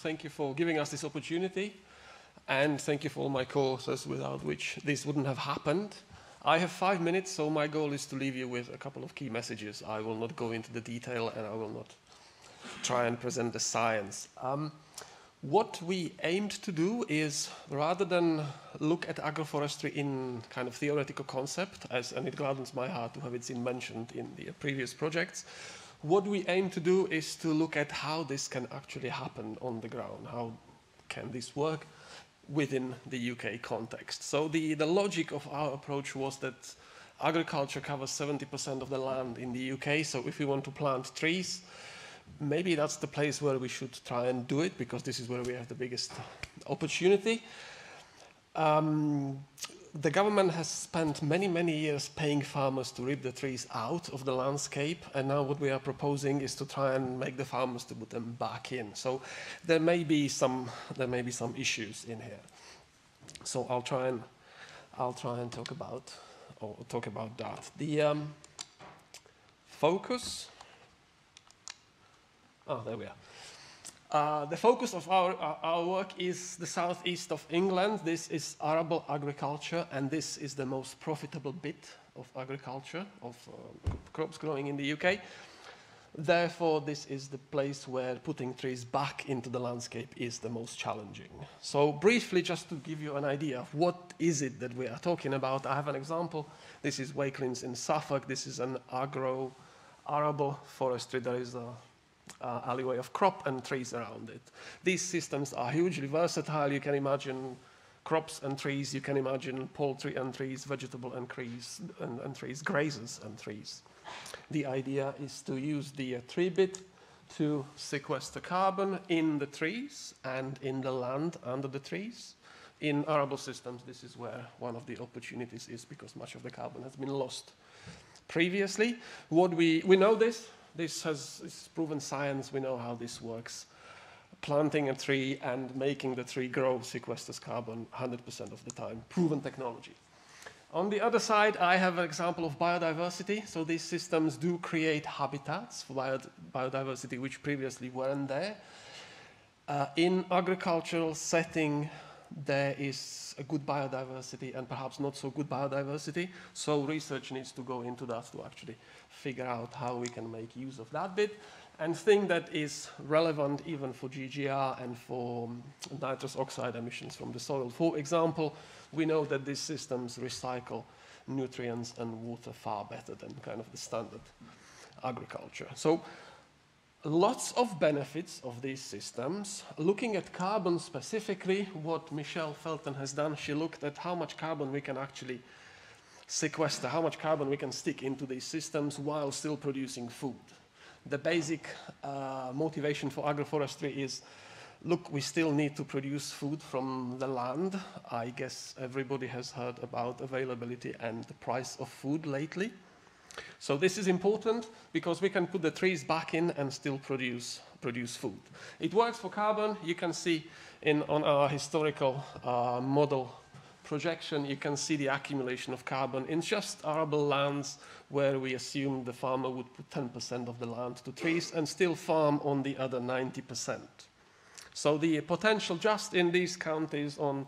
Thank you for giving us this opportunity. And thank you for all my co-authors without which this wouldn't have happened. I have five minutes, so my goal is to leave you with a couple of key messages. I will not go into the detail and I will not try and present the science. Um, what we aimed to do is rather than look at agroforestry in kind of theoretical concept, as and it gladdens my heart to have it seen mentioned in the previous projects, what we aim to do is to look at how this can actually happen on the ground. How can this work within the UK context? So the, the logic of our approach was that agriculture covers 70% of the land in the UK. So if we want to plant trees, maybe that's the place where we should try and do it because this is where we have the biggest opportunity. Um, the government has spent many, many years paying farmers to rip the trees out of the landscape, and now what we are proposing is to try and make the farmers to put them back in. So there may be some, there may be some issues in here. So I'll try and, I'll try and talk about, or talk about that. The um, focus Oh, there we are. Uh, the focus of our, uh, our work is the southeast of England. This is arable agriculture, and this is the most profitable bit of agriculture, of uh, crops growing in the UK. Therefore, this is the place where putting trees back into the landscape is the most challenging. So briefly, just to give you an idea of what is it that we are talking about, I have an example. This is Wakelyns in Suffolk. This is an agro arable forestry. There is a uh, alleyway of crop and trees around it. These systems are hugely versatile. You can imagine crops and trees, you can imagine poultry and trees, vegetable and trees, and, and trees, grazes and trees. The idea is to use the uh, tree bit to sequester carbon in the trees and in the land under the trees. In arable systems, this is where one of the opportunities is because much of the carbon has been lost previously. What we, we know this this has it's proven science. We know how this works. Planting a tree and making the tree grow sequesters carbon 100% of the time. Proven technology. On the other side, I have an example of biodiversity. So these systems do create habitats for biodiversity which previously weren't there. Uh, in agricultural setting, there is a good biodiversity and perhaps not so good biodiversity. So research needs to go into that to actually figure out how we can make use of that bit and thing that is relevant even for GGR and for um, nitrous oxide emissions from the soil. For example, we know that these systems recycle nutrients and water far better than kind of the standard agriculture. So lots of benefits of these systems. Looking at carbon specifically, what Michelle Felton has done, she looked at how much carbon we can actually sequester, how much carbon we can stick into these systems while still producing food. The basic uh, motivation for agroforestry is, look, we still need to produce food from the land. I guess everybody has heard about availability and the price of food lately. So this is important because we can put the trees back in and still produce, produce food. It works for carbon. You can see in, on our historical uh, model projection, you can see the accumulation of carbon in just arable lands where we assume the farmer would put 10% of the land to trees and still farm on the other 90%. So the potential just in these counties on,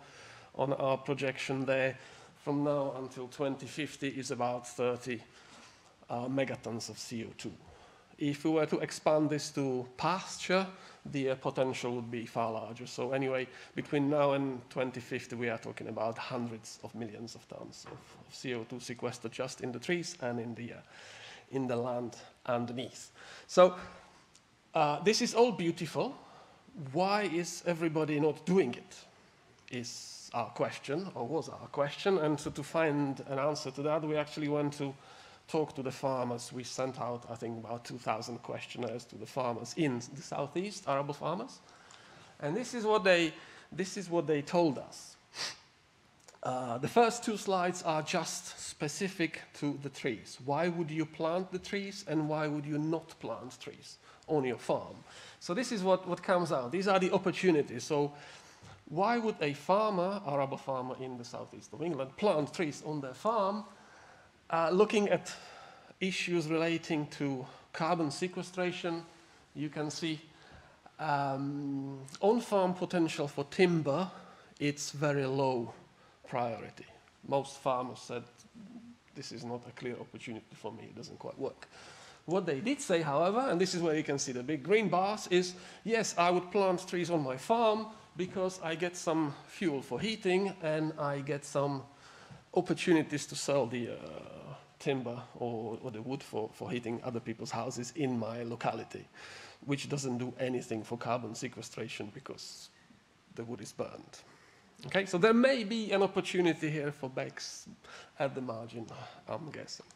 on our projection there from now until 2050 is about 30 uh, megatons of CO2. If we were to expand this to pasture, the uh, potential would be far larger. So anyway, between now and 2050, we are talking about hundreds of millions of tons of, of CO2 sequestered just in the trees and in the, uh, in the land underneath. So uh, this is all beautiful. Why is everybody not doing it? Is our question, or was our question. And so to find an answer to that, we actually went to talk to the farmers. We sent out, I think, about 2,000 questionnaires to the farmers in the southeast, arable farmers. And this is what they, this is what they told us. Uh, the first two slides are just specific to the trees. Why would you plant the trees and why would you not plant trees on your farm? So this is what, what comes out. These are the opportunities. So why would a farmer, arable farmer in the southeast of England, plant trees on their farm uh, looking at issues relating to carbon sequestration, you can see Um, on-farm potential for timber, it's very low priority. Most farmers said, this is not a clear opportunity for me, it doesn't quite work. What they did say, however, and this is where you can see the big green bars, is yes, I would plant trees on my farm because I get some fuel for heating and I get some opportunities to sell the uh, timber or, or, the wood for, for heating other people's houses in my locality, which doesn't do anything for carbon sequestration because the wood is burned. Okay, so there may be an opportunity here for BECCS at the margin, I'm guessing.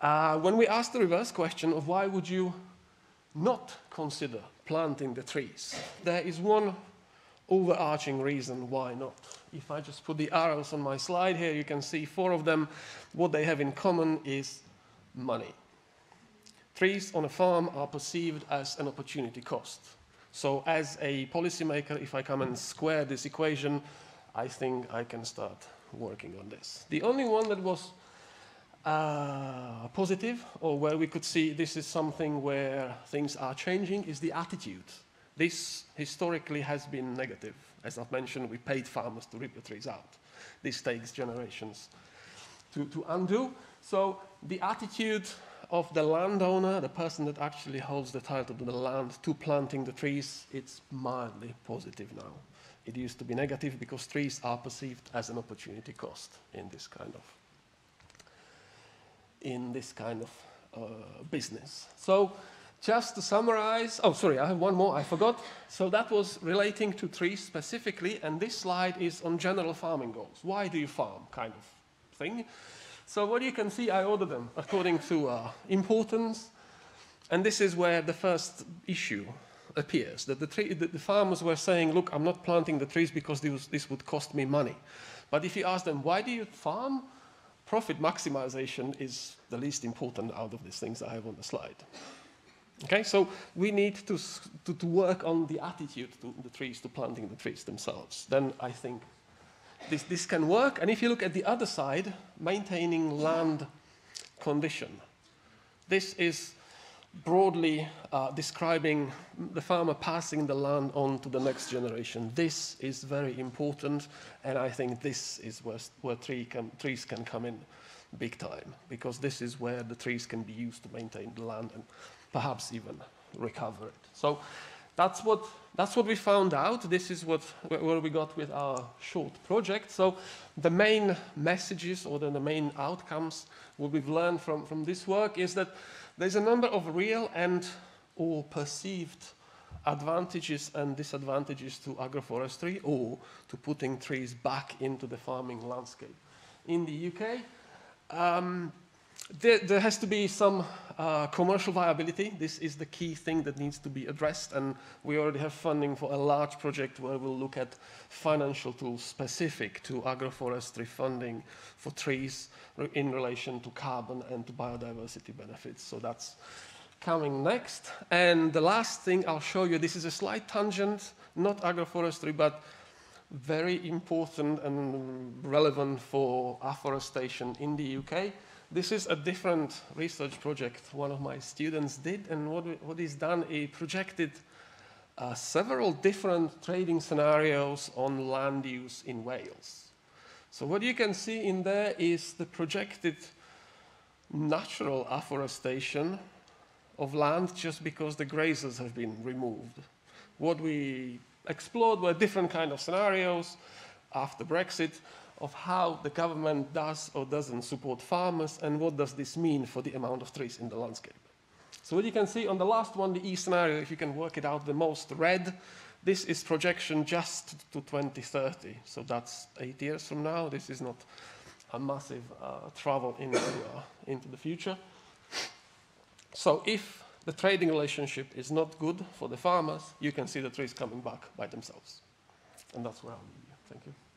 Uh, when we ask the reverse question of why would you not consider planting the trees, there is one overarching reason why not. If I just put the arrows on my slide here, you can see four of them. What they have in common is money. Trees on a farm are perceived as an opportunity cost. So as a policymaker, if I come and square this equation, I think I can start working on this. The only one that was uh, positive, or where we could see this is something where things are changing, is the attitude. This historically has been negative. As I've mentioned, we paid farmers to rip the trees out. This takes generations to, to undo. So the attitude of the landowner, the person that actually holds the title to the land, to planting the trees, it's mildly positive now. It used to be negative because trees are perceived as an opportunity cost in this kind of in this kind of uh, business. So just to summarize, oh sorry, I have one more, I forgot. So that was relating to trees specifically, and this slide is on general farming goals. Why do you farm kind of thing? So what you can see, I ordered them according to uh, importance. And this is where the first issue appears, that the, tree, the, farmers were saying, look, I'm not planting the trees because this, this would cost me money. But if you ask them, why do you farm? Profit maximization is the least important out of these things I have on the slide. Okay, so we need to, to, to work on the attitude to the trees, to planting the trees themselves. Then I think this, this can work. And if you look at the other side, maintaining land condition. This is broadly uh, describing the farmer passing the land on to the next generation. This is very important, and I think this is where, where tree can, trees can come in big time, because this is where the trees can be used to maintain the land and perhaps even recover it. So that's what, that's what we found out. This is what, what we got with our short project. So the main messages or the, the main outcomes, what we've learned from, from this work is that there's a number of real and or perceived advantages and disadvantages to agroforestry or to putting trees back into the farming landscape. In the UK, um, there, there, has to be some uh, commercial viability. This is the key thing that needs to be addressed, and we already have funding for a large project where we'll look at financial tools specific to agroforestry funding for trees in relation to carbon and to biodiversity benefits. So that's coming next. And the last thing I'll show you, this is a slight tangent, not agroforestry, but very important and relevant for afforestation in the UK. This is a different research project one of my students did, and what, what he's done, he projected uh, several different trading scenarios on land use in Wales. So what you can see in there is the projected natural afforestation of land just because the grazers have been removed. What we explored were different kind of scenarios after Brexit, of how the government does or doesn't support farmers and what does this mean for the amount of trees in the landscape. So what you can see on the last one, the E scenario, if you can work it out, the most red, this is projection just to 2030. So that's eight years from now. This is not a massive uh, travel into, uh, into the future. So if the trading relationship is not good for the farmers, you can see the trees coming back by themselves. And that's where I'll leave you. Thank you.